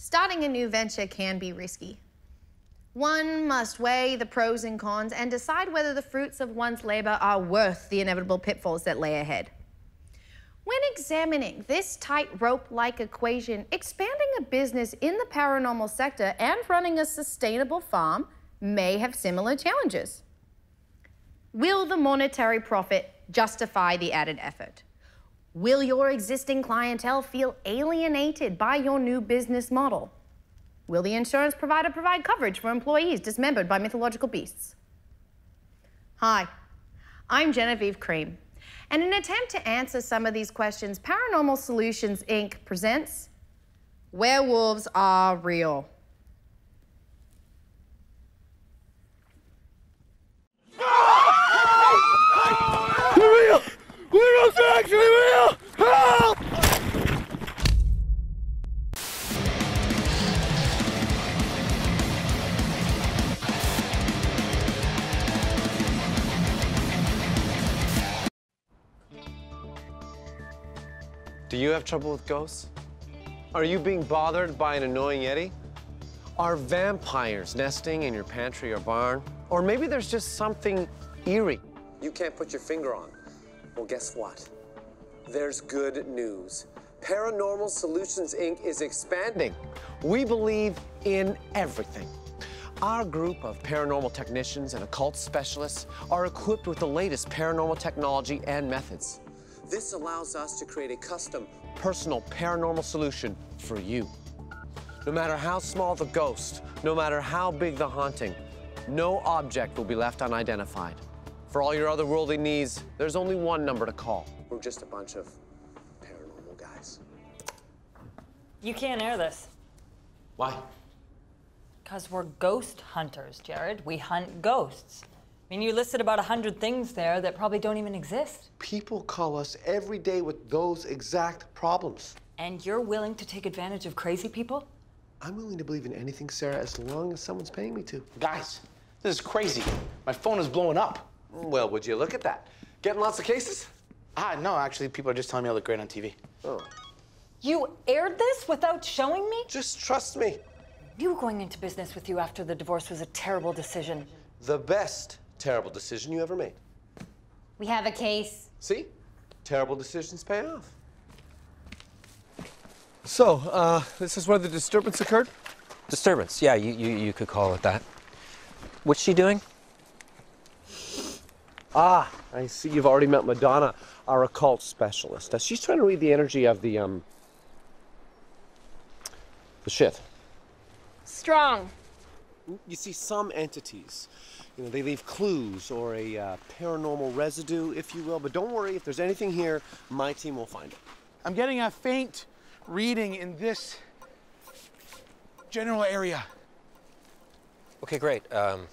Starting a new venture can be risky. One must weigh the pros and cons and decide whether the fruits of one's labor are worth the inevitable pitfalls that lay ahead. When examining this tightrope like equation, expanding a business in the paranormal sector and running a sustainable farm may have similar challenges. Will the monetary profit justify the added effort? Will your existing clientele feel alienated by your new business model? Will the insurance provider provide coverage for employees dismembered by mythological beasts? Hi, I'm Genevieve Cream. And in an attempt to answer some of these questions, Paranormal Solutions Inc. presents Werewolves Are Real. Do you have trouble with ghosts? Are you being bothered by an annoying Yeti? Are vampires nesting in your pantry or barn? Or maybe there's just something eerie you can't put your finger on. Well, guess what? There's good news. Paranormal Solutions Inc. is expanding. We believe in everything. Our group of paranormal technicians and occult specialists are equipped with the latest paranormal technology and methods. This allows us to create a custom, personal paranormal solution for you. No matter how small the ghost, no matter how big the haunting, no object will be left unidentified. For all your otherworldly needs, there's only one number to call. We're just a bunch of paranormal guys. You can't air this. Why? Because we're ghost hunters, Jared. We hunt ghosts. I mean, you listed about a hundred things there that probably don't even exist. People call us every day with those exact problems. And you're willing to take advantage of crazy people? I'm willing to believe in anything, Sarah, as long as someone's paying me to. Guys, this is crazy. My phone is blowing up. Well, would you look at that? Getting lots of cases? Ah, no, actually, people are just telling me I look great on TV. Oh. You aired this without showing me? Just trust me. You going into business with you after the divorce was a terrible decision. The best terrible decision you ever made. We have a case. See? Terrible decisions pay off. So, uh, this is where the disturbance occurred? Disturbance, yeah, you, you, you could call it that. What's she doing? Ah, I see you've already met Madonna, our occult specialist. Uh, she's trying to read the energy of the, um, the shit. Strong. You see, some entities, you know, they leave clues or a uh, paranormal residue, if you will. But don't worry, if there's anything here, my team will find it. I'm getting a faint reading in this general area. Okay, great. Um,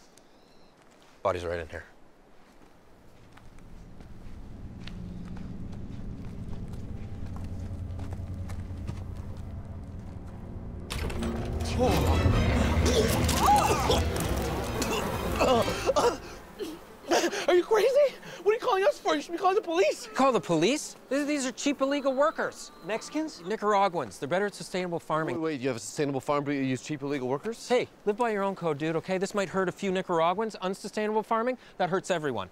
body's right in here. Uh, are you crazy? What are you calling us for? You should be calling the police. Call the police? These these are cheap illegal workers. Mexicans? Nicaraguans. They're better at sustainable farming. Wait, wait, you have a sustainable farm, but you use cheap illegal workers? Hey, live by your own code, dude, okay? This might hurt a few Nicaraguans. Unsustainable farming, that hurts everyone.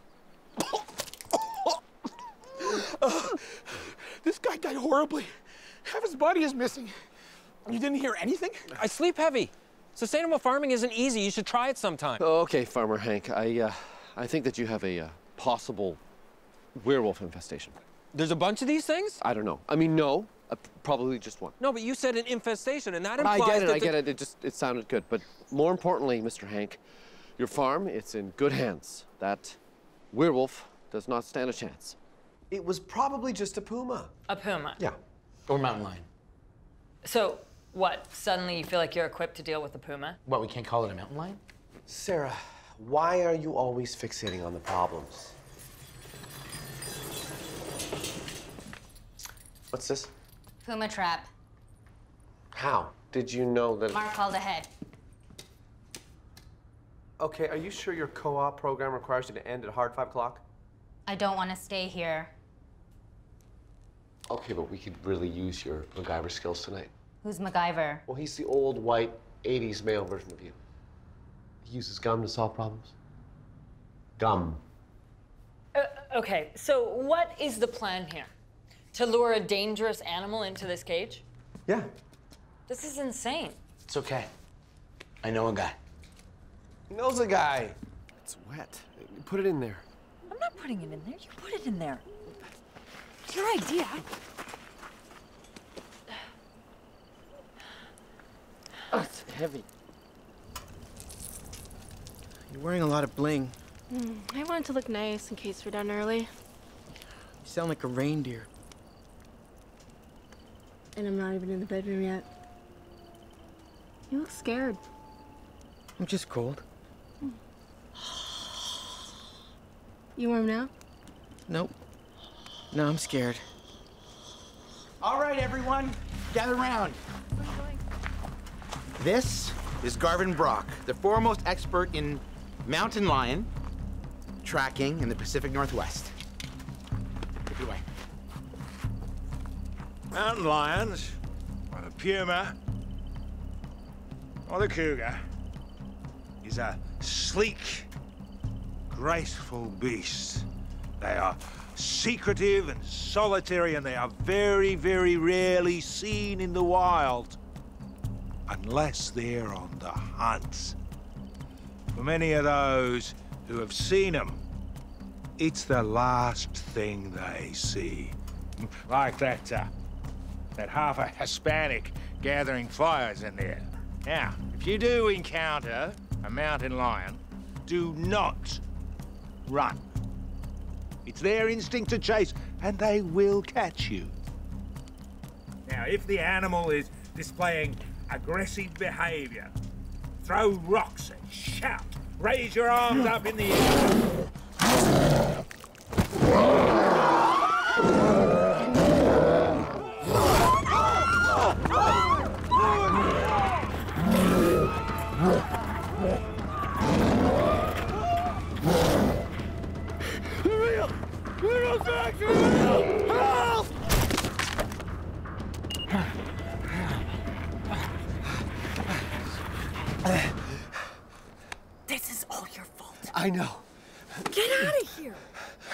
Uh, this guy died horribly. Half his body is missing. You didn't hear anything? I sleep heavy. Sustainable farming isn't easy. You should try it sometime. Okay, Farmer Hank, I, uh, I think that you have a uh, possible werewolf infestation. There's a bunch of these things? I don't know. I mean, no, uh, probably just one. No, but you said an infestation, and that implies I get it, that I get it. It just, it sounded good. But more importantly, Mr. Hank, your farm, it's in good hands. That werewolf does not stand a chance. It was probably just a puma. A puma. Yeah. Or mountain lion. So, what? Suddenly you feel like you're equipped to deal with a puma? What, we can't call it a mountain lion? Sarah, why are you always fixating on the problems? What's this? Puma trap. How did you know that? Mark called ahead. Okay, are you sure your co-op program requires you to end at hard five o'clock? I don't want to stay here. Okay, but we could really use your MacGyver skills tonight. Who's MacGyver? Well, he's the old white 80s male version of you. He uses gum to solve problems. Gum. Uh, okay, so what is the plan here? To lure a dangerous animal into this cage? Yeah. This is insane. It's okay. I know a guy. He knows a guy. It's wet. Put it in there. I'm not putting it in there. You put it in there. It's your idea. Oh, it's heavy. You're wearing a lot of bling. Mm, I wanted to look nice in case we're done early. You sound like a reindeer. And I'm not even in the bedroom yet. You look scared. I'm just cold. You warm now? Nope. No, I'm scared. All right, everyone, gather round. This is Garvin Brock, the foremost expert in mountain lion tracking in the Pacific Northwest. Take it away. Mountain lions, or the puma, or the cougar, is a sleek, graceful beast. They are secretive and solitary, and they are very, very rarely seen in the wild. Unless they're on the hunt. For many of those who have seen them, it's the last thing they see. Like that, uh, that half a Hispanic gathering fires in there. Now, if you do encounter a mountain lion, do not run. It's their instinct to chase, and they will catch you. Now, if the animal is displaying aggressive behavior, throw rocks and shout. Raise your arms up in the air. I know. Get out of here.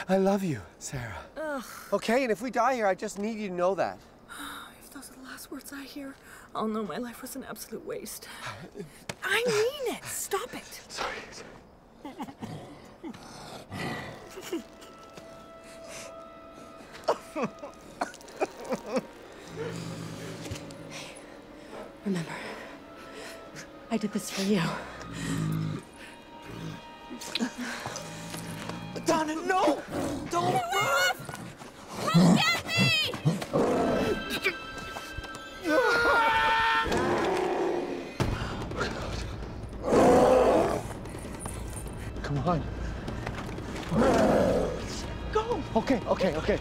I love you, Sarah. Ugh. Okay, and if we die here, I just need you to know that. If those are the last words I hear, I'll know my life was an absolute waste. I mean it. Stop it. Sorry. Remember, I did this for you. No! Don't run! Come get me! Come on. Go! Okay, okay, okay.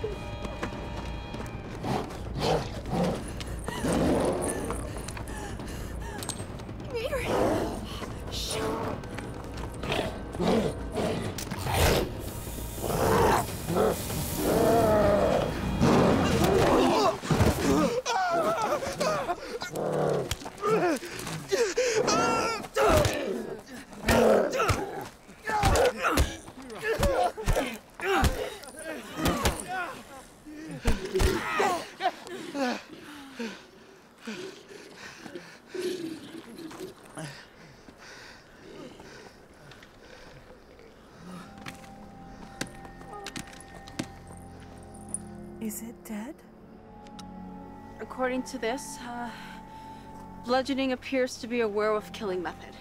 According to this, uh, bludgeoning appears to be a werewolf killing method.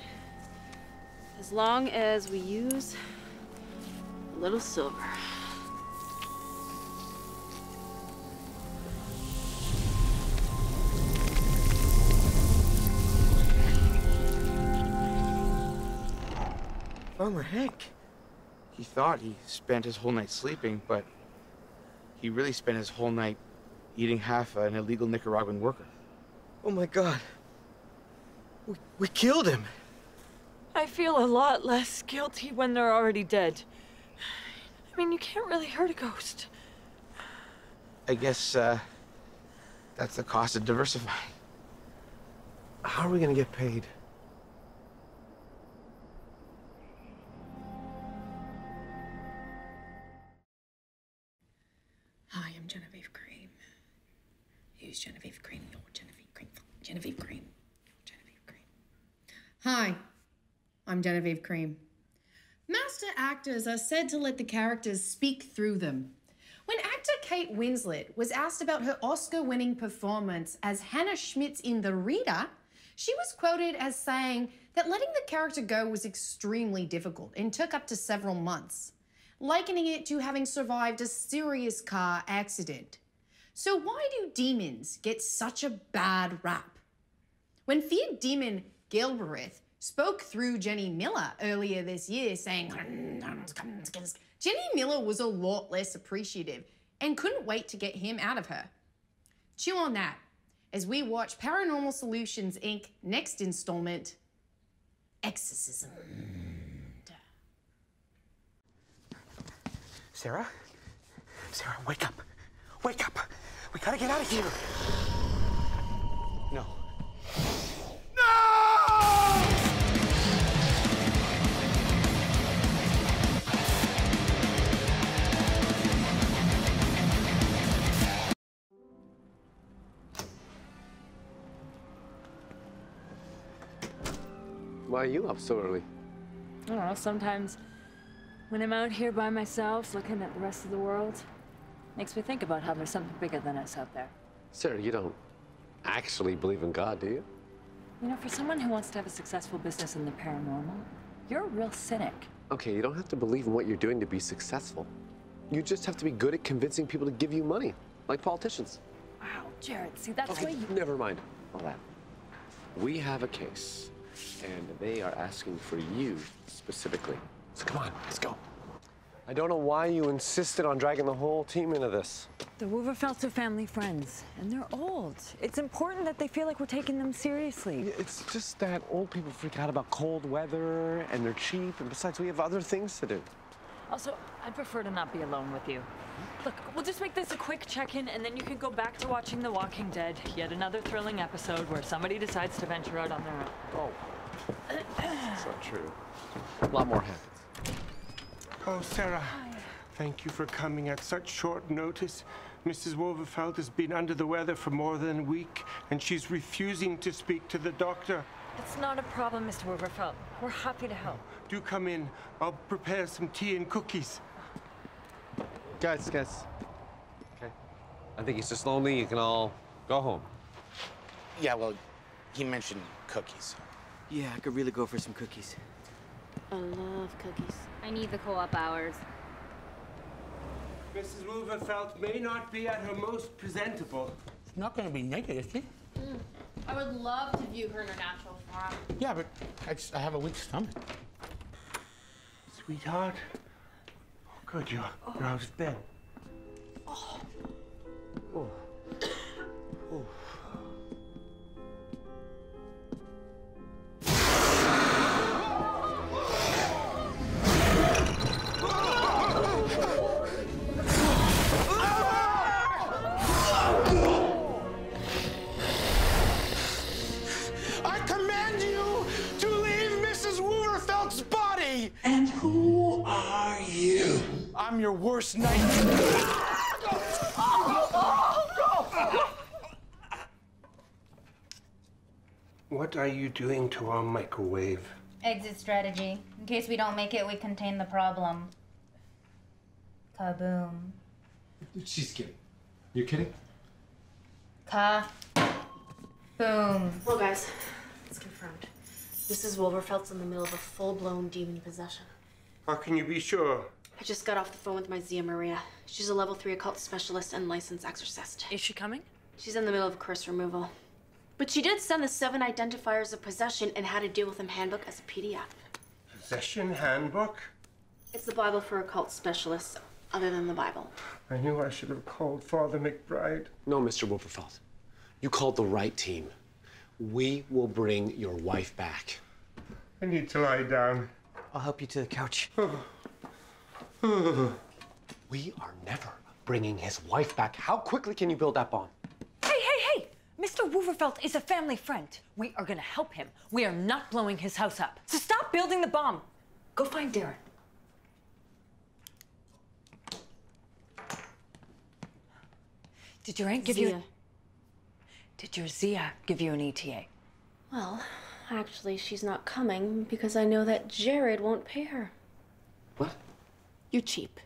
As long as we use a little silver. Farmer Hank. He thought he spent his whole night sleeping, but he really spent his whole night eating half an illegal Nicaraguan worker. Oh my god. We, we killed him. I feel a lot less guilty when they're already dead. I mean, you can't really hurt a ghost. I guess, uh, that's the cost of diversifying. How are we gonna get paid? Hi, I'm Genevieve Cream. Who's Genevieve Cream? Genevieve Cream. Genevieve Cream. Genevieve Cream. Hi, I'm Genevieve Cream. Master actors are said to let the characters speak through them. When actor Kate Winslet was asked about her Oscar winning performance as Hannah Schmitz in The Reader, she was quoted as saying that letting the character go was extremely difficult and took up to several months, likening it to having survived a serious car accident. So, why do demons get such a bad rap? When feared demon Gilberith spoke through Jenny Miller earlier this year, saying, Jenny Miller was a lot less appreciative and couldn't wait to get him out of her. Chew on that as we watch Paranormal Solutions Inc. next installment, Exorcism. Sarah? Sarah, wake up. Wake up. We gotta get out of here. No. No! Why are you up so early? I don't know, sometimes when I'm out here by myself looking at the rest of the world, makes me think about how there's something bigger than us out there. Sarah, you don't actually believe in God, do you? You know, for someone who wants to have a successful business in the paranormal, you're a real cynic. Okay, you don't have to believe in what you're doing to be successful. You just have to be good at convincing people to give you money, like politicians. Wow, Jared, see, that's Okay, why you... never mind all that. We have a case, and they are asking for you specifically. So come on, let's go. I don't know why you insisted on dragging the whole team into this. The Wooverfelts are family friends, and they're old. It's important that they feel like we're taking them seriously. It's just that old people freak out about cold weather, and they're cheap, and besides, we have other things to do. Also, I'd prefer to not be alone with you. Look, we'll just make this a quick check-in, and then you can go back to watching The Walking Dead. Yet another thrilling episode where somebody decides to venture out on their own. Oh. That's not true. A lot more happens. Oh, Sarah. Thank you for coming at such short notice. Mrs. Wooverfelt has been under the weather for more than a week, and she's refusing to speak to the doctor. It's not a problem, Mr. Wooverfelt. We're happy to help. Do come in. I'll prepare some tea and cookies. Guys, guys. Okay. I think he's just lonely. You can all go home. Yeah, well, he mentioned cookies. Yeah, I could really go for some cookies. I love cookies. I need the co-op hours. Mrs. Wooverfelt may not be at her most presentable. She's not going to be naked, is she? Mm. I would love to view her in her natural form. Yeah, but I, just, I have a weak stomach. Sweetheart. Oh, good, you're, you're out of bed. Oh. Oh. I'm worst nightmare. What are you doing to our microwave? Exit strategy. In case we don't make it, we contain the problem. Kaboom. She's kidding. You kidding? Ka. Boom. Well, guys, it's confirmed. This is Wooverfelt's in the middle of a full-blown demon possession. How can you be sure? I just got off the phone with my Zia Maria. She's a level three occult specialist and licensed exorcist. Is she coming? She's in the middle of curse removal. But she did send the seven identifiers of possession and how to deal with them handbook as a PDF. Possession handbook? It's the Bible for occult specialists, other than the Bible. I knew I should have called Father McBride. No, Mr. Wooverfelt. You called the right team. We will bring your wife back. I need to lie down. I'll help you to the couch. We are never bringing his wife back. How quickly can you build that bond? Hey, hey, hey! Mr. Wooverfelt is a family friend. We are gonna help him. We are not blowing his house up. So stop building the bomb. Go find Darren. Did your aunt give you? Zia. Did your Zia give you an ETA? Well, actually, she's not coming because I know that Jared won't pay her. What? You're cheap.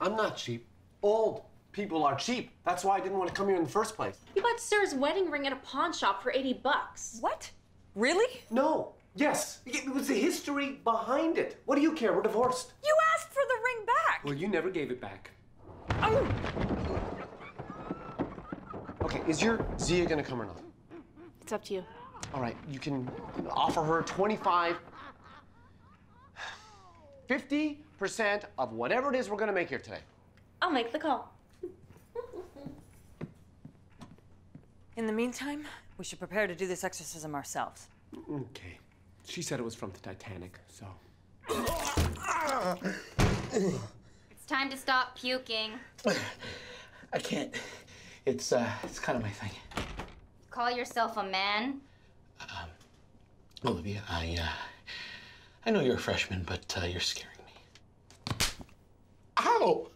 I'm not cheap. Old people are cheap. That's why I didn't want to come here in the first place. You bought Sarah's wedding ring at a pawn shop for 80 bucks. What? Really? No. Yes. It was the history behind it. What do you care? We're divorced. You asked for the ring back. Well, you never gave it back. Oh. Okay, is your Zia gonna come or not? It's up to you. All right, you can offer her 25, 50% of whatever it is we're gonna make here today. I'll make the call. In the meantime, we should prepare to do this exorcism ourselves. Okay. She said it was from the Titanic, so. It's time to stop puking. I can't. It's uh, it's kind of my thing. Call yourself a man. Um, Olivia, I uh, I know you're a freshman, but uh, you're scaring me. Ow!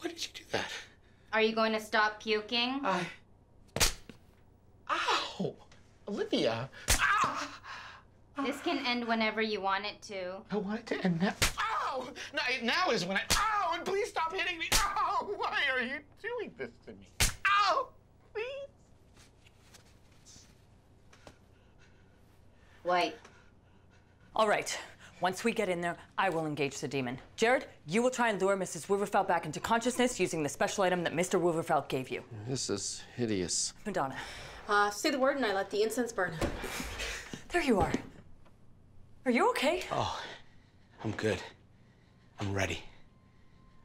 Why did you do that? Are you going to stop puking? I. Ow! Olivia! Ah! This can end whenever you want it to. I want it to end now. Ow! Now, now is when I. Ow! And please stop hitting me. Ow! Why are you doing this to me? Ow! Please. Wait. All right. Once we get in there, I will engage the demon. Jared, you will try and lure Mrs. Wooverfelt back into consciousness using the special item that Mr. Wooverfelt gave you. This is hideous. Madonna, Uh, say the word and I let the incense burn. there you are. Are you okay? Oh, I'm good. I'm ready.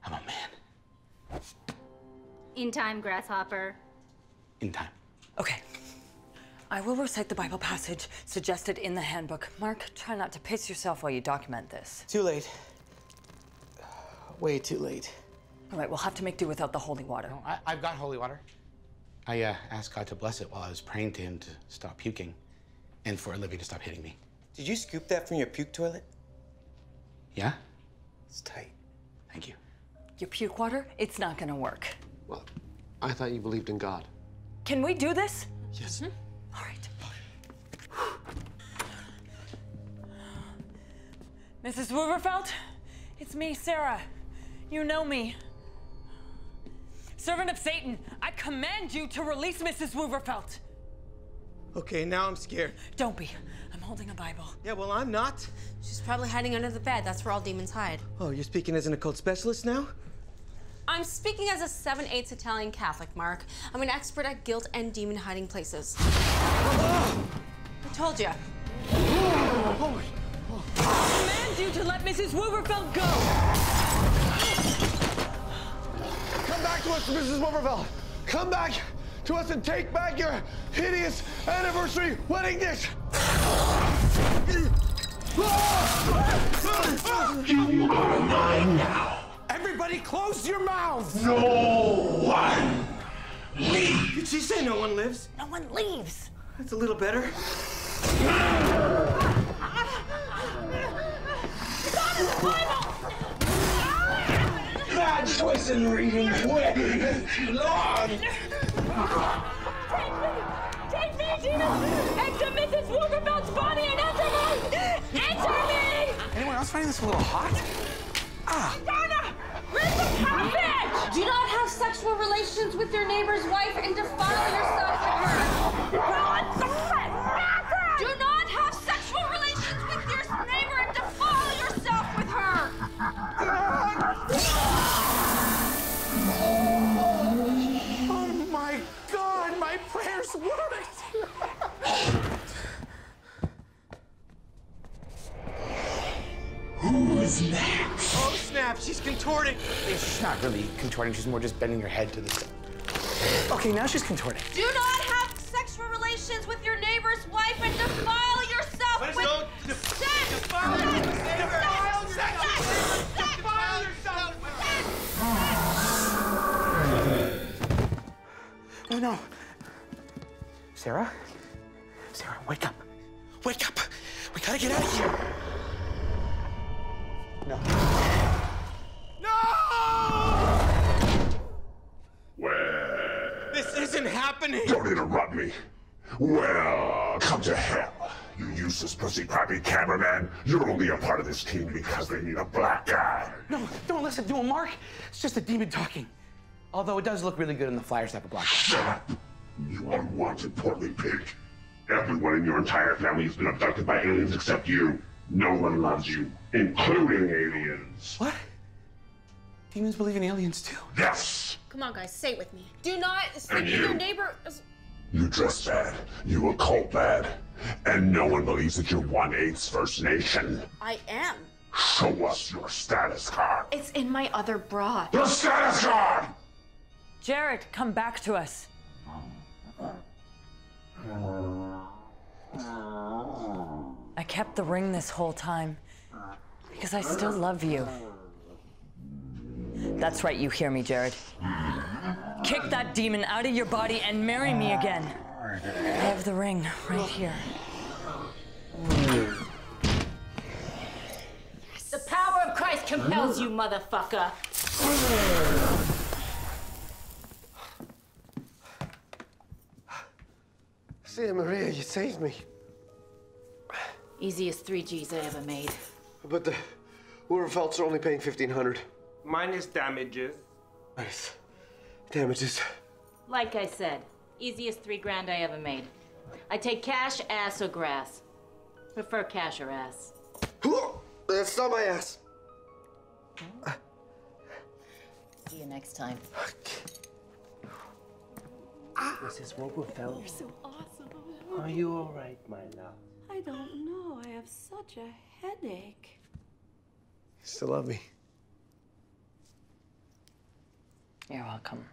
I'm a man. In time, grasshopper. In time. Okay. I will recite the Bible passage suggested in the handbook. Mark, try not to piss yourself while you document this. Too late. Way too late. All right, we'll have to make do without the holy water. I, I've got holy water. I uh, asked God to bless it while I was praying to Him to stop puking, and for Olivia to stop hitting me. Did you scoop that from your puke toilet? Yeah. It's tight. Thank you. Your puke water, it's not gonna work. Well, I thought you believed in God. Can we do this? Yes. All right. Mrs. Wooverfelt, it's me, Sarah. You know me. Servant of Satan, I command you to release Mrs. Wooverfelt. Okay, now I'm scared. Don't be. I'm holding a Bible. Yeah, well, I'm not. She's probably hiding under the bed. That's where all demons hide. Oh, you're speaking as an occult specialist now? I'm speaking as a 7 8 Italian Catholic, Mark. I'm an expert at guilt and demon hiding places. I told you. I command you to let Mrs. Wooverfelt go. Come back to us, Mrs. Wimmerfeld. Come back to us and take back your hideous anniversary wedding dish. You are mine now. Everybody close your mouths! No one leave. Did she say no one lives? No one leaves. That's a little better. Bad choice in reading way too long. Take me, Gina! Enter Mrs. Wooverfelt's body and enter me! Enter me! Anyone else finding this a little hot? Ah. Donna! Where's the passage? Do not have sexual relations with your neighbor's wife and defile yourself with her. Contorting. She's not really contorting. She's more just bending her head to the side. Okay, now she's contorting. Do not have sexual relations with your neighbor's wife and defile yourself Let's with go. sex. Defile Defile yourself. Defile yourself. Oh no. Sarah? Sarah, wake up. Wake up. We gotta get out of here. No. Happening! Don't interrupt me. Well, come to hell. You useless pussy crappy cameraman. You're only a part of this team because they need a black guy. No, don't listen to him, Mark. It's just a demon talking. Although it does look really good in the flyers type of black guy. Shut up. You unwanted portly pig. Everyone in your entire family has been abducted by aliens except you. No one loves you, including aliens. What? Demons believe in aliens too. Yes! Come on, guys, say it with me. Do not sleep And with your you. neighbor. You dress bad. You occult bad. And no one believes that you're one-eighth First Nation. I am. Show us your status card. It's in my other bra. Your status card! Jared, come back to us. I kept the ring this whole time because I still love you. That's right, you hear me, Jared. Kick that demon out of your body and marry me again. I have the ring right here. The power of Christ compels you, motherfucker. Santa Maria, you saved me. Easiest three G's I ever made. But the Wooverfelts are only paying 1500 Minus damages. Nice. Damages. Like I said, easiest three grand I ever made. I take cash, ass, or grass. Prefer cash or ass. That's not my ass. See you next time. Mrs. Wooverfelt, You're so awesome. are you all right, my love? I don't know. I have such a headache. You still love me. You're welcome.